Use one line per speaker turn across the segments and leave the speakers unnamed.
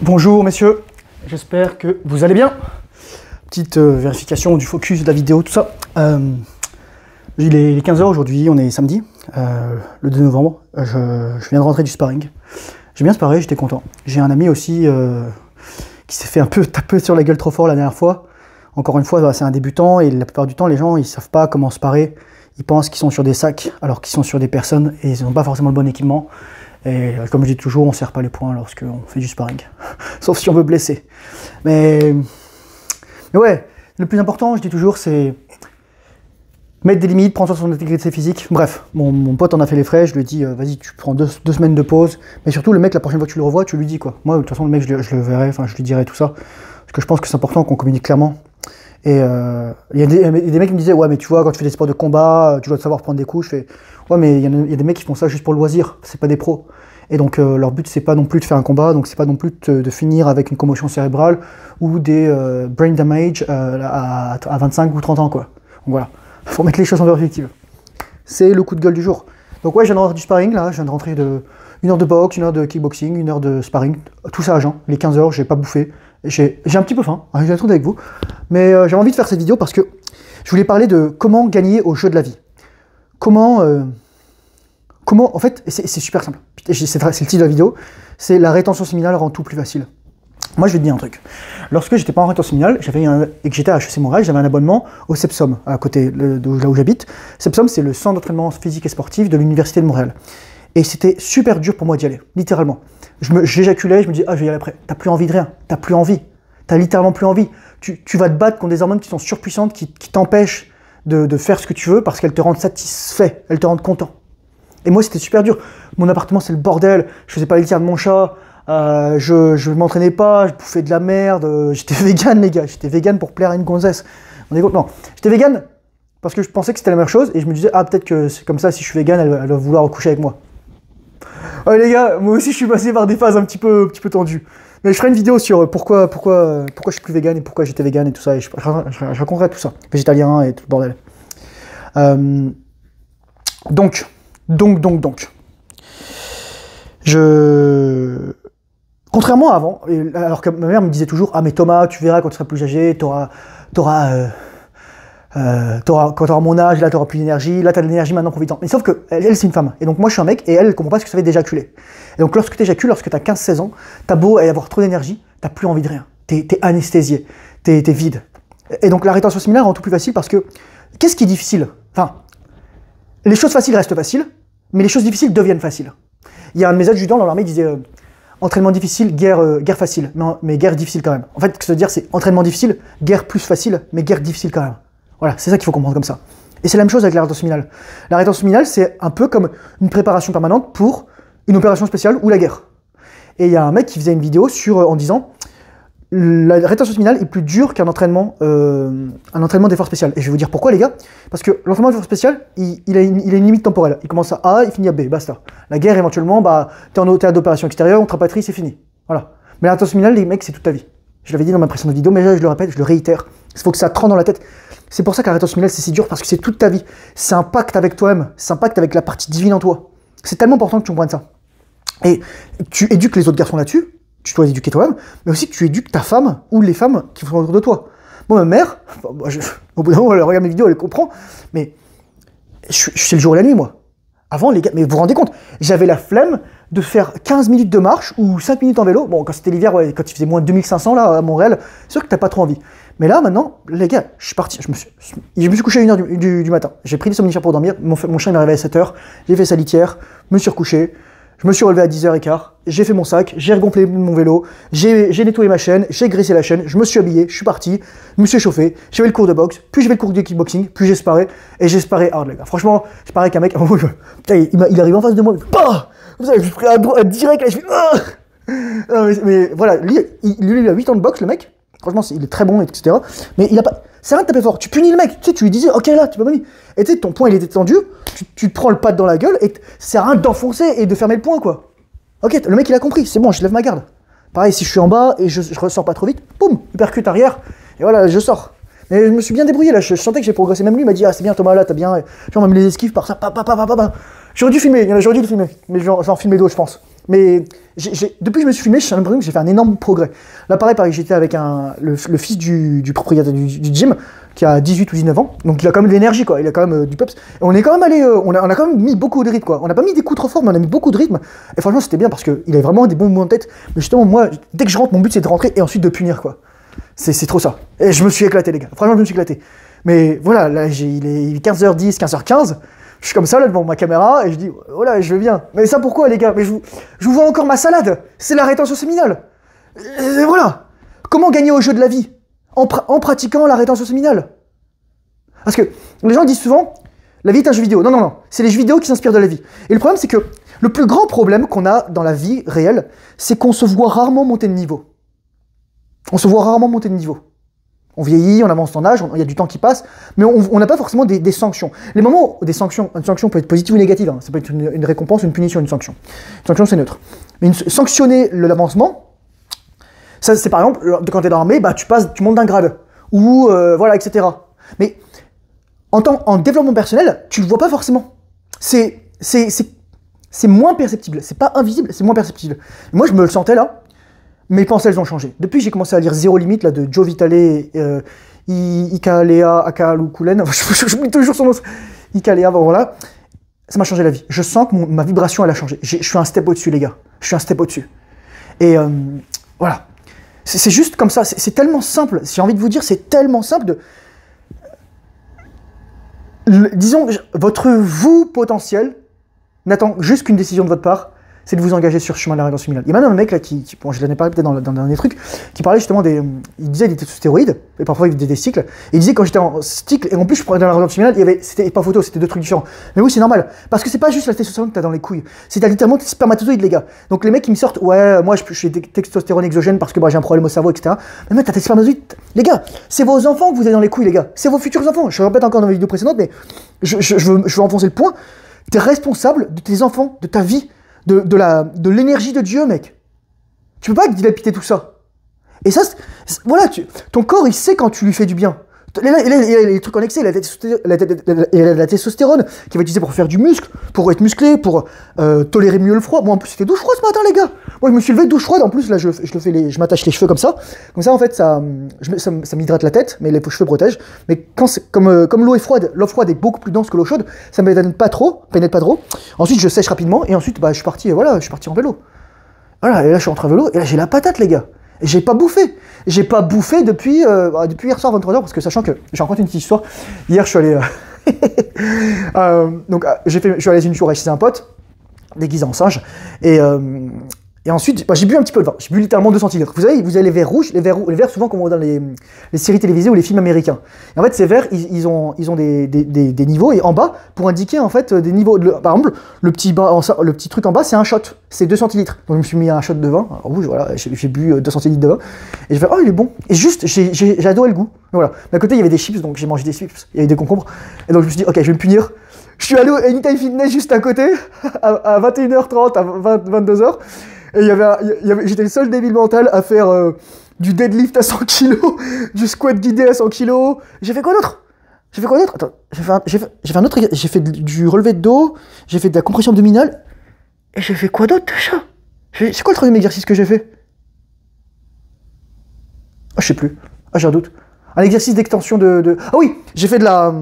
Bonjour messieurs, j'espère que vous allez bien. Petite euh, vérification du focus de la vidéo, tout ça. Euh, il est 15h aujourd'hui, on est samedi, euh, le 2 novembre. Je, je viens de rentrer du sparring. J'ai bien sparé, j'étais content. J'ai un ami aussi qui s'est fait un peu taper sur la gueule trop fort la dernière fois. Encore une fois, bah, c'est un débutant et la plupart du temps, les gens ils savent pas comment sparer. Ils pensent qu'ils sont sur des sacs alors qu'ils sont sur des personnes et ils n'ont pas forcément le bon équipement. Et euh, comme je dis toujours, on ne serre pas les poings lorsqu'on fait du sparring. Sauf si on veut blesser. Mais, mais ouais, le plus important, je dis toujours, c'est mettre des limites, prendre soin de son intégrité physique. Bref, mon, pote en a fait les frais, je lui ai dit, euh, vas-y, tu prends deux, semaines de pause. Mais surtout, le mec, la prochaine fois que tu le revois, tu lui dis quoi. Moi, de toute façon, le mec, je, je le verrai, enfin, je lui dirai tout ça. Parce que je pense que c'est important qu'on communique clairement. Et euh, il y, a des mecs qui me disaient, ouais, mais tu vois, quand tu fais des sports de combat, euh, tu dois savoir prendre des coups. Je fais, ouais, mais il y, a- des mecs qui font ça juste pour le loisir, c'est pas des pros. Et donc, euh, leur but, c'est pas non plus de faire un combat, donc c'est pas non plus de, finir avec une commotion cérébrale ou des brain damage à, à 25 ou 30 ans, quoi. Donc voilà, faut mettre les choses en perspective. C'est le coup de gueule du jour. Donc ouais, je viens de rentrer du sparring, là, je viens de rentrer de une heure de boxe, une heure de kickboxing, une heure de sparring, tout ça à jeun. Les 15 heures, j'ai pas bouffé. J'ai j'ai un petit peu faim, hein, honnête avec vous. Mais euh, j'ai envie de faire cette vidéo parce que je voulais parler de comment gagner au jeu de la vie. Comment... euh, comment en fait, c'est super simple. C'est le titre de la vidéo. C'est la rétention séminale rend tout plus facile. Moi, je vais te dire un truc. Lorsque j'étais pas en rétention séminale, j'avais et que j'étais à HEC Montréal, j'avais un abonnement au CEPSOM, à côté de là où j'habite. CEPSOM, c'est le centre d'entraînement physique et sportif de l'Université de Montréal. Et c'était super dur pour moi d'y aller, littéralement. J'éjaculais, je me dis, ah, je vais y aller après. T'as plus envie de rien, t'as plus envie. T'as littéralement plus envie. Tu, tu vas te battre contre des hormones qui sont surpuissantes, qui, qui t'empêchent de, de faire ce que tu veux parce qu'elles te rendent satisfait, elles te rendent content. Et moi, c'était super dur. Mon appartement, c'est le bordel. Je faisais pas les litière de mon chat. Euh, je, je m'entraînais pas. Je bouffais de la merde. euh, J'étais vegan, les gars. J'étais vegan pour plaire à une gonzesse. On est Non, j'étais vegan parce que je pensais que c'était la meilleure chose et je me disais, ah, peut-être que c'est comme ça, si je suis vegan, elle, elle va vouloir coucher avec moi. Ouais, les gars, moi aussi, je suis passé par des phases un petit peu, un petit peu tendues. Mais je ferai une vidéo sur euh, pourquoi, pourquoi, euh, pourquoi je suis plus vegan et pourquoi j'étais vegan et tout ça. Et je, raconterai tout ça. Végétalien et tout le bordel. Euh, donc, donc, donc, donc. Je. Contrairement à avant, alors que ma mère me disait toujours Ah, mais Thomas, tu verras quand tu seras plus âgé, t'auras. T'auras. Euh, t'auras- quand tu auras mon âge, là, tu n'auras plus d'énergie, là, tu as de l'énergie, maintenant, profite-en. Mais sauf que, elle, c'est une femme. Et donc, moi, je suis un mec, et elle, elle comprend pas ce que ça fait d'éjaculer. Et donc, lorsque tu éjacules, lorsque tu as 15-16 ans, tu as beau avoir trop d'énergie, tu plus envie de rien. Tu es, anesthésié, tu es, vide. Et donc, la rétention similaire rend tout plus facile parce que, qu'est-ce qui est difficile? Enfin, les choses faciles restent faciles, mais les choses difficiles deviennent faciles. Il y a un de mes adjudants dans l'armée qui disait euh, entraînement difficile, guerre, euh, guerre facile, mais, mais guerre difficile quand même. En fait, ce que ça veut dire, c'est entraînement difficile, guerre plus facile, mais guerre difficile quand même. Voilà, c'est ça qu'il faut comprendre comme ça. Et c'est la même chose avec la rétention séminale. La rétention séminale, c'est un peu comme une préparation permanente pour une opération spéciale ou la guerre. Et il y a un mec qui faisait une vidéo sur, euh, en disant la rétention séminale est plus dure qu'un entraînement, euh, un entraînement d'effort spécial. Et je vais vous dire pourquoi, les gars. Parce que l'entraînement d'effort spécial, il, a une, limite temporelle. Il commence à A, il finit à B, basta. La guerre, éventuellement, bah, t'es en théâtre d'opération extérieure, on te rapatrie, c'est fini. Voilà. Mais la rétention séminale, les mecs, c'est toute ta vie. Je l'avais dit dans ma précédente vidéo, mais je le répète, je le réitère. Il faut que ça te rentre dans la tête. C'est pour ça que la rétention c'est si dur, parce que c'est toute ta vie. C'est un pacte avec toi-même. C'est un pacte avec la partie divine en toi. C'est tellement important que tu comprennes ça. Et tu éduques les autres garçons là-dessus, tu dois éduquer toi-même, mais aussi tu éduques ta femme ou les femmes qui sont autour de toi. Moi, ma mère, je- au bout d'un moment, elle regarde mes vidéos, elle comprend, mais je, je suis le jour et la nuit, moi. Avant, les gars, mais vous vous rendez compte, j'avais la flemme de faire 15 minutes de marche ou 5 minutes en vélo. Bon, quand c'était l'hiver, quand il faisait moins de 2500 là à Montréal, c'est sûr que t'as pas trop envie. Mais là, maintenant, les gars, je suis parti, je me suis, je me suis couché à 1h du, matin. J'ai pris des somnifères pour dormir, mon, mon chien m'est arrivé à 7h, j'ai fait sa litière, me suis recouché, je me suis relevé à 10h15, j'ai fait mon sac, j'ai regonflé mon vélo, j'ai nettoyé ma chaîne, j'ai graissé la chaîne, je me suis habillé, je suis parti, je me suis chauffé, j'ai fait le cours de boxe, puis j'ai fait le cours de kickboxing, puis j'ai sparé, et j'ai sparé hard, les gars. Franchement, je parais qu'un mec, il, arrive en face de moi, bah Comme ça, je pris droite, direct, là, je fais, ah mais, voilà, lui, lui, il a 8 ans de boxe, le mec. Franchement, il est très bon, etc. Mais il a pas. C'est rien de taper fort. Tu punis le mec. Tu sais, tu lui disais, ok, là, tu m'as mis. Et tu sais, ton poing, il était tendu. Tu, tu te prends le pad dans la gueule et c'est rien d'enfoncer et de fermer le poing, quoi. Ok, le mec, il a compris. C'est bon, je lève ma garde. Pareil, si je suis en bas et je, je ressors pas trop vite, boum, percute arrière. Et voilà, je sors. Mais je me suis bien débrouillé là, je, sentais que j'ai progressé. Même lui m'a dit Ah, c'est bien Thomas, là, t'as bien. Genre, mis les esquives par ça, pa, pa, pa, pa, pa. J'aurais dû filmer, j'aurais dû le filmer, mais j'en filmer d'autres, je pense. Mais depuis que je me suis filmé, j'ai l'impression que j'ai fait un énorme progrès. Là, pareil, pareil j'étais avec le, fils du, propriétaire du, gym, qui a 18 ou 19 ans, donc il a quand même de l'énergie, quoi. Il a quand même euh, du peps. Et on est quand même allé, euh, on, a, a, quand même mis beaucoup de rythme, quoi. On n'a pas mis des coups trop forts, mais on a mis beaucoup de rythme. Et franchement, c'était bien parce qu'il avait vraiment des bons mouvements de tête. Mais justement, moi, dès que je rentre, mon but c'est de rentrer et ensuite de punir, quoi. C'est trop ça. Et je me suis éclaté, les gars. Franchement, je me suis éclaté. Mais voilà, là, il est 15h10, 15h15 je suis comme ça là devant ma caméra et je dis voilà oh je bien. Mais ça pourquoi les gars? Mais je vous, je vous vois encore ma salade. C'est la rétention séminale. Et voilà. Comment gagner au jeu de la vie? En, en pratiquant la rétention séminale Parce que les gens disent souvent la vie est un jeu vidéo. Non non non, c'est les jeux vidéo qui s'inspirent de la vie. Et le problème c'est que le plus grand problème qu'on a dans la vie réelle, c'est qu'on se voit rarement monter de niveau. On se voit rarement monter de niveau. On vieillit, on avance en âge, il y a du temps qui passe, mais on n'a pas forcément des, sanctions. Les moments où des sanctions, une sanction peut être positive ou négative, hein. ça peut être une, récompense, une punition, une sanction. Une sanction, c'est neutre. Mais sanctionner l'avancement, ça c'est par exemple, quand tu es dans l'armée, bah, tu, passes, tu montes d'un grade, ou euh, voilà, etc. Mais en, temps, en développement personnel, tu le vois pas forcément. C'est moins perceptible, c'est pas invisible, c'est moins perceptible. moi je me le sentais là, mes pensées, elles ont changé. Depuis j'ai commencé à lire Zéro Limite, là, de Joe Vitale, euh, Ikalea Akalukulen, j'oublie toujours son nom, Ikalea, voilà, ça m'a changé la vie. Je sens que ma vibration, elle a changé. Je suis un step au-dessus, les gars. Je suis un step au-dessus. Et euh, voilà. C'est juste comme ça. C'est tellement simple. J'ai envie de vous dire, c'est tellement simple de. disons, votre vous potentiel n'attend juste qu'une décision de votre part c'est de vous engager sur le chemin de la rédemption séminale. Il y a même un mec là qui, bon, je l'en ai parlé peut-être dans, dans, des trucs, qui parlait justement des, il disait qu'il était sous stéroïdes, et parfois il faisait des cycles, et il disait quand j'étais en cycle, et en plus je prenais dans la rédemption séminale, il y avait, c'était pas photo, c'était deux trucs différents. Mais oui, c'est normal, parce que c'est pas juste la testostérone que t'as dans les couilles, c'est littéralement des spermatozoïdes, les gars. Donc les mecs qui me sortent, ouais, moi je, je suis testostérone exogène parce que bah, j'ai un problème au cerveau, etc. Mais mec, t'as des spermatozoïdes, les gars, c'est vos enfants que vous avez dans les couilles, les gars, c'est vos futurs enfants. Je répète encore dans mes vidéos précédentes, mais je, veux, veux enfoncer le point. T'es responsable de tes enfants, de ta vie, de, la, de l'énergie de Dieu, mec. Tu peux pas dilapider tout ça. Et ça, voilà, ton corps, il sait quand tu lui fais du bien. Il y a les trucs excès, il a la, testostérone qui va utiliser pour faire du muscle, pour être musclé, pour euh, tolérer mieux le froid. Moi, en plus, c'était douche froide ce matin, les gars. Moi, je me suis levé douche froide. En plus, là, je, m'attache les cheveux comme ça. Comme ça, en fait, ça, ça, m'hydrate la tête, mais les cheveux protègent. Mais euh, comme l'eau est froide, l'eau froide est beaucoup plus dense que l'eau chaude, ça me pénètre pas trop, pénètre pas trop. Ensuite, je sèche rapidement et ensuite, bah, je suis parti, voilà, je suis parti en vélo. Voilà, et là, je suis rentré en vélo et là, j'ai la patate, les gars. J'ai pas bouffé. J'ai pas bouffé depuis, euh, bah, depuis hier soir 23h parce que sachant que j'ai encore une petite histoire. Hier, je suis allé. Euh, euh, donc, j'ai fait, je suis allé une soirée chez un pote déguisé en singe et et ensuite, j'ai bu un petit peu de vin. J'ai bu littéralement 2 centilitres. Vous savez, vous avez les verres rouges, les verres, les verres souvent comme on voit dans les, séries télévisées ou les films américains. Et en fait, ces verres, ils, ont, ils ont des, des, des, niveaux et en bas, pour indiquer en fait des niveaux. par exemple, le petit, le petit truc en bas, c'est un shot. C'est 2 centilitres. Donc je me suis mis un shot de vin. rouge, voilà, j'ai bu 2 euh, centilitres de vin. Et je fais, oh, il est bon. Et juste, j'ai adoré le goût. Voilà. Mais à côté, il y avait des chips, donc j'ai mangé des chips. Il y avait des concombres. Et donc je me suis dit, ok, je vais me punir. Je suis allé au Anytime Fitness juste à côté, à, 21h30, à 22h. Et y avait, j'étais le seul débile mental à faire euh, du deadlift à 100 kg, du squat guidé à 100 kg. J'ai fait quoi d'autre? J'ai fait quoi d'autre? Attends, j'ai fait, un, j'ai fait, un autre. J'ai fait du relevé de dos, j'ai fait de la compression abdominale. Et j'ai fait quoi d'autre, chat? C'est quoi le troisième exercice que j'ai fait? Ah, je sais plus. Ah, j'ai un doute. Un exercice d'extension de, Ah oui, j'ai fait de la.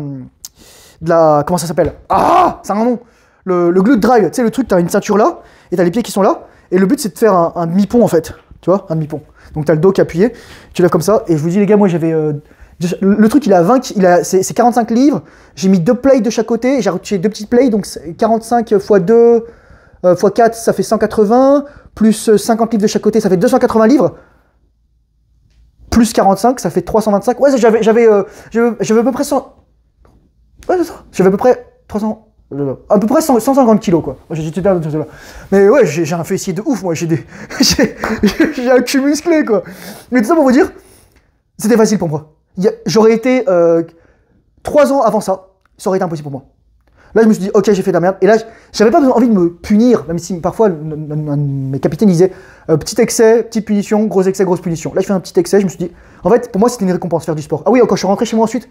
De la. Comment ça s'appelle? Ah C'est un nom le, le glute drive, tu sais, le truc, t'as une ceinture là, et t'as les pieds qui sont là, et le but, c'est de faire un, demi-pont, en fait. Tu vois, un demi-pont. Donc, tu as le dos qui est appuyé, tu lèves comme ça. Et je vous dis, les gars, moi, j'avais. Euh, le truc, il a 20, il a, c'est 45 livres. J'ai mis deux plays de chaque côté. J'ai deux petites plays, donc 45 x 2 x 4, ça fait 180. Plus 50 livres de chaque côté, ça fait 280 livres. Plus 45, ça fait 325. Ouais, j'avais, j'avais, euh, j'avais à peu près 100. Ouais, c'est ça. J'avais à peu près 300 à peu près 150 kilos quoi. J'étais Mais ouais, j'ai un fessier de ouf, moi. J'ai des, j'ai un cul musclé quoi. Mais tout ça pour vous dire, c'était facile pour moi. J'aurais été euh, 3 ans avant ça, ça aurait été impossible pour moi. Là, je me suis dit, ok, j'ai fait de la merde. Et là, j'avais pas envie de me punir, même si parfois mes capitaines disaient, euh, petit excès, petite punition, gros excès, grosse punition. Là, je fais un petit excès, je me suis dit, en fait, pour moi, c'était une récompense faire du sport. Ah oui, quand je suis rentré chez moi ensuite,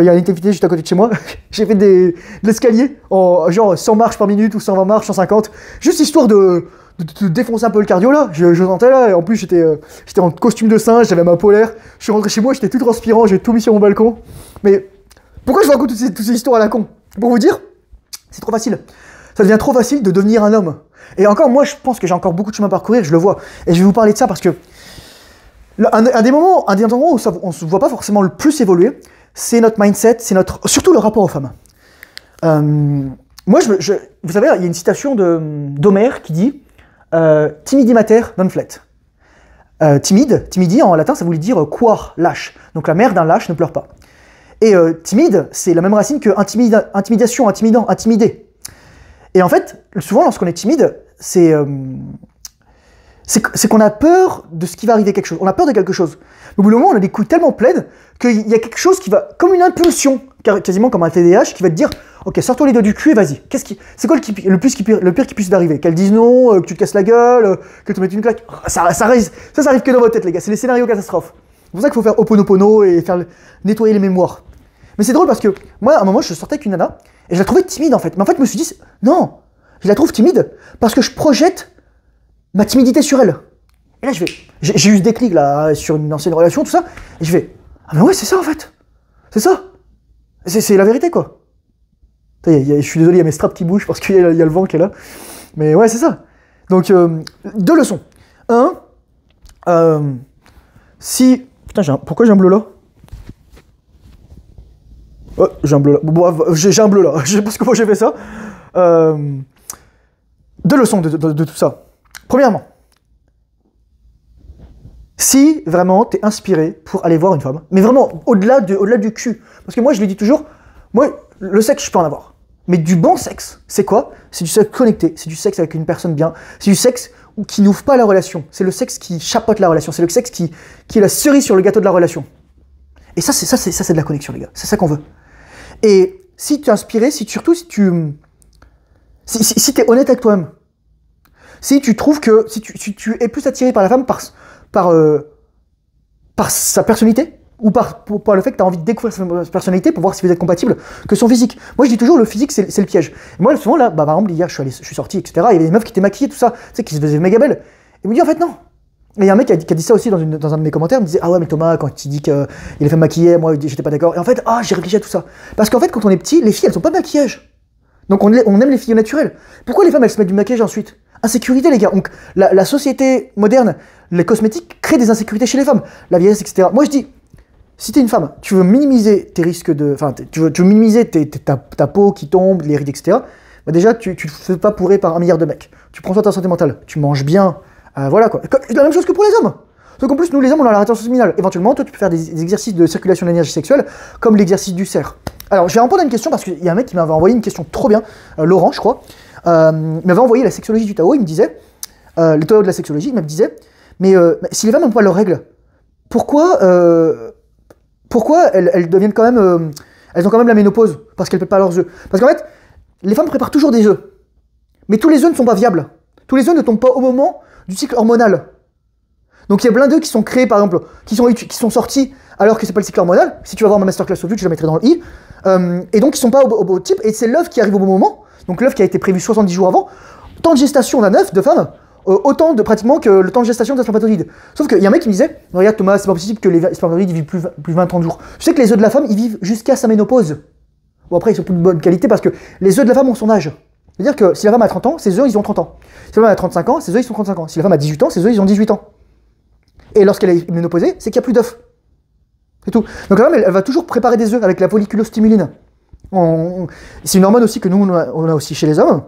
il y a une activité juste à côté de chez moi. j'ai fait des, de l'escalier en genre 100 marches par minute ou 120 marches, 150, juste histoire de, de, défoncer un peu le cardio là. Je, je sentais là, et en plus j'étais j'étais en costume de singe, j'avais ma polaire. Je suis rentré chez moi, j'étais tout transpirant, j'ai tout mis sur mon balcon. Mais pourquoi je vous raconte toutes ces, histoires à la con? Pour vous dire, c'est trop facile. Ça devient trop facile de devenir un homme. Et encore, moi, je pense que j'ai encore beaucoup de chemin à parcourir, je le vois. Et je vais vous parler de ça parce que un, des moments, un des endroits où on ne se voit pas forcément le plus évoluer, c'est notre mindset, c'est notre, surtout le rapport aux femmes. Euh, moi, vous savez, il y a une citation d'Homère qui dit euh, Timidi mater non flet. Euh, timide, timidi en latin, ça voulait dire quoi, lâche. Donc la mère d'un lâche ne pleure pas. Et timide, c'est la même racine que intimidation, intimidant, intimider. Et en fait, souvent, lorsqu'on est timide, c'est c'est qu'on a peur de ce qui va arriver quelque chose. On a peur de quelque chose. Au bout d'un moment, on a des couilles tellement pleines qu'il y a quelque chose qui va, comme une impulsion, quasiment comme un TDAH, qui va te dire Ok, sors-toi les doigts du cul et vas-y. Qu'est-ce qui, c'est quoi le, plus qui, le pire qui puisse t'arriver? Qu'elle dise non, euh, que tu te casses la gueule, euh, que tu mettes une claque. Ça, ça, arrive, ça, ça que dans votre tête, les gars. C'est les scénarios catastrophes. C'est pour ça qu'il faut faire oponopono et faire nettoyer les mémoires. Mais c'est drôle parce que moi, à un moment, je sortais avec une nana et je la trouvais timide en fait. Mais en fait, je me suis dit Non, je la trouve timide parce que je projette ma timidité sur elle. Et là, je vais, j'ai eu ce déclic là sur une ancienne relation, tout ça, et je vais, ah mais ouais, c'est ça en fait, c'est ça, c'est la vérité quoi. je suis désolé, il y a mes straps qui bougent parce qu'il y, a le vent qui est là, mais ouais, c'est ça. Donc euh, deux leçons. Un, euh, si, putain, pourquoi j'ai un bleu là? Ouais, j'ai un bleu là. Bon, j'ai un bleu là. Je sais pas j'ai fait ça. Euh, deux leçons de tout ça. Premièrement, si vraiment tu es inspiré pour aller voir une femme, mais vraiment au-delà au du cul, parce que moi je lui dis toujours, moi le sexe je peux en avoir, mais du bon sexe, c'est quoi? C'est du sexe connecté, c'est du sexe avec une personne bien, c'est du sexe qui n'ouvre pas la relation, c'est le sexe qui chapote la relation, c'est le sexe qui, qui est la cerise sur le gâteau de la relation. Et ça c'est ça c'est ça de la connexion les gars, c'est ça qu'on veut. Et si tu es inspiré, si surtout si tu si, si, tu es honnête avec toi-même, si tu trouves que si tu, es plus attiré par la femme par, par, euh, par sa personnalité ou par, par le fait que tu as envie de découvrir sa personnalité pour voir si vous êtes compatible que son physique. Moi, je dis toujours, le physique, c'est le piège. moi, souvent, là, bah, par exemple, hier, je suis, je suis sorti, etc. Il y avait des meufs qui étaient maquillées, tout ça, tu sais, qui se faisaient méga belles. Et me dit, en fait, non. Et il y a un mec qui a, dit, ça aussi dans, dans, un de mes commentaires, il me disait Ah ouais, mais Thomas, quand il dit qu'il est fait maquiller, moi j'étais pas d'accord. Et en fait, ah, j'ai réfléchi à tout ça. Parce qu'en fait, quand on est petit, les filles, elles sont pas de maquillage. Donc on, on aime les filles naturelles. Pourquoi les femmes, elles se mettent du maquillage ensuite? Insécurité, les gars. Donc, la, société moderne, les cosmétiques créent des insécurités chez les femmes. La vieillesse, etc. Moi, je dis, si tu es une femme, tu veux minimiser tes risques de. Enfin, tu veux, minimiser ta, peau qui tombe, les rides, etc. Bah déjà, tu ne te fais pas pourrer par un milliard de mecs. Tu prends soin de ta santé mentale. Tu manges bien. Euh, voilà quoi. La même chose que pour les hommes. Sauf qu'en plus, nous les hommes, on a la rétention séminale. Éventuellement, toi, tu peux faire des, exercices de circulation d'énergie sexuelle, comme l'exercice du cerf. Alors, je vais répondre à une question parce qu'il y a un mec qui m'avait envoyé une question trop bien, euh, Laurent, je crois. Euh, il m'avait envoyé la sexologie du Tao, il me disait, euh, le Tao de la sexologie, il me disait, mais, euh, si les femmes n'ont pas leurs règles, pourquoi, pourquoi elles, deviennent quand même, elles ont quand même la ménopause Parce qu'elles ne pas leurs œufs? Parce qu'en fait, les femmes préparent toujours des œufs. Mais tous les œufs ne sont pas viables. Tous les œufs ne tombent pas au moment du cycle hormonal. Donc il y a plein d'œufs qui sont créés, par exemple, qui sont, qui sont sortis alors que c'est pas le cycle hormonal. Si tu vas voir ma masterclass au vue, je la mettrai dans le i. et donc ils sont pas au, au type, et c'est l'œuf qui arrive au bon moment donc l'œuf qui a été prévu 70 jours avant, temps de gestation d'un œuf de femme, euh, autant de pratiquement que le temps de gestation d'un spermatozoïde. Sauf qu'il y a un mec qui me disait, regarde Thomas, c'est pas possible que les spermatozoïdes vivent plus, plus 20-30 jours. Je sais que les œufs de la femme, ils vivent jusqu'à sa ménopause. Bon après, ils sont plus de bonne qualité parce que les œufs de la femme ont son âge. C'est-à-dire que si la femme a 30 ans, ses œufs, ils ont 30 ans. Si la femme a 35 ans, ses œufs, ils sont 35 ans. Si la femme a 18 ans, ses œufs, ils ont 18 ans. Et lorsqu'elle est ménopausée, c'est qu'il n'y a plus d'œufs. C'est tout. Donc la femme, elle, va toujours préparer des œufs avec la folliculostimuline. C'est une hormone aussi que nous, on a, aussi chez les hommes,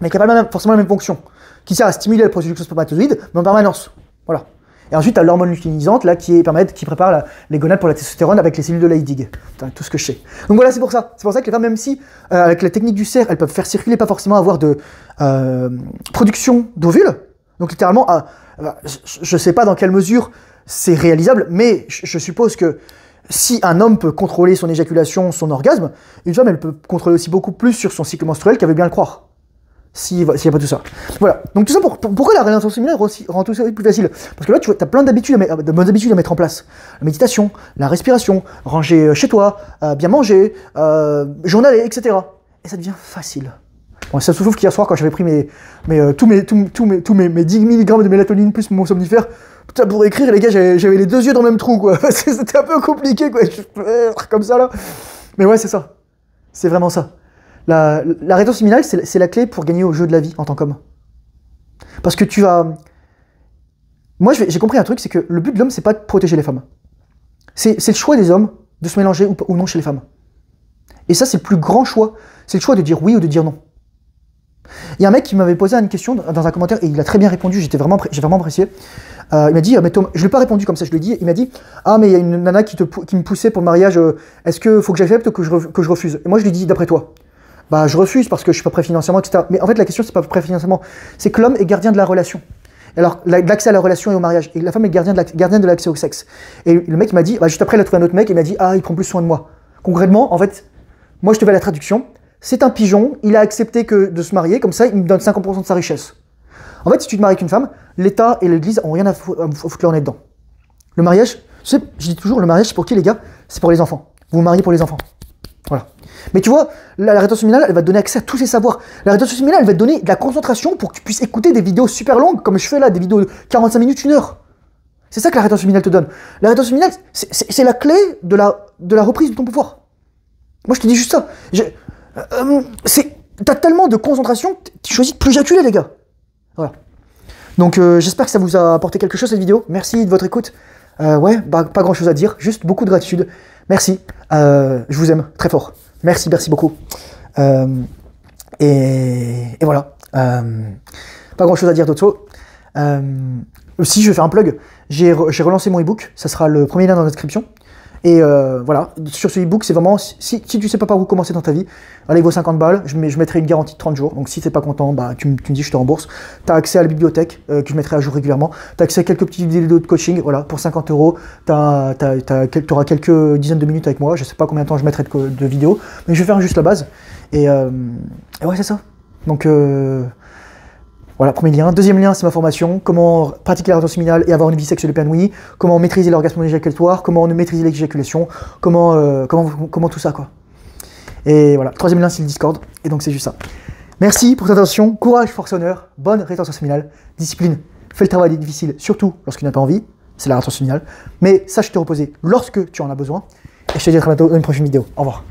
mais qui n'a pas forcément la même fonction, qui sert à stimuler la production spermatozoïde, mais en permanence. Voilà. Et ensuite, tu as l'hormone luteinisante, là, qui, permet, qui prépare les gonades pour la testostérone avec les cellules de Leydig. Tout ce que je sais. Donc voilà, c'est pour ça. C'est pour ça que les femmes, même si, euh, avec la technique du cerf, elles peuvent faire circuler, pas forcément avoir de euh, production d'ovules. Donc littéralement, ah, bah, je ne sais pas dans quelle mesure c'est réalisable, mais je suppose que si un homme peut contrôler son éjaculation, son orgasme, une femme, elle peut contrôler aussi beaucoup plus sur son cycle menstruel qu'elle veut bien le croire. s'il n'y a pas tout ça. Voilà. Donc tout ça pour, pourquoi la réinsertion séminale rend tout ça plus facile? Parce que là, tu as plein d'habitudes, de bonnes habitudes à mettre en place. La méditation, la respiration, ranger chez toi, euh, bien manger, euh, journaler, etc. Et ça devient facile. Ça se trouve qu'hier soir, quand j'avais pris mes, euh, tous, mes, tous, tous, mes, tous mes, mes 10 mg de mélatonine plus mon somnifère, putain, pour écrire, les gars, j'avais les deux yeux dans le même trou, quoi. C'était un peu compliqué, quoi. Comme ça, là. Mais ouais, c'est ça. C'est vraiment ça. La, la rétention séminale, c'est la clé pour gagner au jeu de la vie en tant qu'homme. Parce que tu vas. Moi, j'ai compris un truc, c'est que le but de l'homme, c'est pas de protéger les femmes. C'est le choix des hommes de se mélanger ou non chez les femmes. Et ça, c'est le plus grand choix. C'est le choix de dire oui ou de dire non. Il y a un mec qui m'avait posé une question dans un commentaire et il a très bien répondu, j'étais vraiment, j'ai vraiment apprécié. Euh, il m'a dit, mais Tom, je lui ai pas répondu comme ça, je lui ai dit, il m'a dit, ah mais il y a une nana qui, te, qui me poussait pour le mariage, euh, est-ce que faut que j'accepte ou que je, que je refuse? Et moi je lui ai dit, d'après toi, bah je refuse parce que je suis pas prêt financièrement, etc. Mais en fait la question c'est pas prêt financièrement, c'est que l'homme est gardien de la relation. Alors, l'accès à la relation et au mariage. Et la femme est gardienne de l'accès au sexe. Et le mec m'a dit, bah, juste après, il a trouvé un autre mec, il m'a dit, ah, il prend plus soin de moi. Concrètement, en fait, moi, je te fais la traduction c'est un pigeon, il a accepté de se marier, comme ça il me donne 50% de sa richesse. En fait, si tu te maries avec une femme, l'État et l'Église ont rien à, foutre leur nez dedans. Le mariage, je dis toujours, le mariage c'est pour qui les gars? C'est pour les enfants. Vous vous mariez pour les enfants. Voilà. Mais tu vois, la, rétention séminale, elle va donner accès à tous ces savoirs. La rétention séminale, elle va te donner de la concentration pour que tu puisses écouter des vidéos super longues, comme je fais là, des vidéos de 45 minutes, une heure. C'est ça que la rétention séminale te donne. La rétention séminale, c'est la clé de la reprise de ton pouvoir. Moi, je te dis juste ça. Euh, c'est, t'as tellement de concentration, tu choisis de plus jaculer, les gars. Voilà. Donc euh, j'espère que ça vous a apporté quelque chose cette vidéo. Merci de votre écoute. Euh, ouais, bah, pas grand chose à dire, juste beaucoup de gratitude. Merci. je vous aime très fort. Merci, merci beaucoup. Et, voilà. pas grand chose à dire d'autre. si je vais faire un plug, j'ai relancé mon ebook. Ça sera le premier lien dans la description. Et euh, voilà, sur ce e-book, c'est vraiment, si, tu sais pas par où commencer dans ta vie, allez, il vaut 50 balles, je, mettrai une garantie de 30 jours, donc si tu n'es pas content, bah, tu, me dis je te rembourse. Tu as accès à la bibliothèque, euh, que je mettrai à jour régulièrement, tu as accès à quelques petites vidéos de coaching, voilà, pour 50 euros, tu auras quelques dizaines de minutes avec moi, je sais pas combien de temps je mettrai de, vidéos, mais je vais faire juste la base. Et, euh, et ouais, c'est ça. Donc... Voilà, premier lien. Deuxième lien, c'est ma formation. Comment pratiquer la séminale et avoir une vie sexuelle épanouie. Comment maîtriser l'orgasme éjaculatoire. Comment maîtriser l'éjaculation. Comment, euh, comment, comment tout ça, quoi. Et voilà. Troisième lien, c'est le Discord. Et donc, c'est juste ça. Merci pour votre attention. Courage, force, honneur. Bonne rétention séminale. Discipline. Fais le travail difficile, surtout lorsqu'il n'a pas envie. C'est la rétention séminale. Mais sache te reposer lorsque tu en as besoin. Et je te dis à très bientôt dans une prochaine vidéo. Au revoir.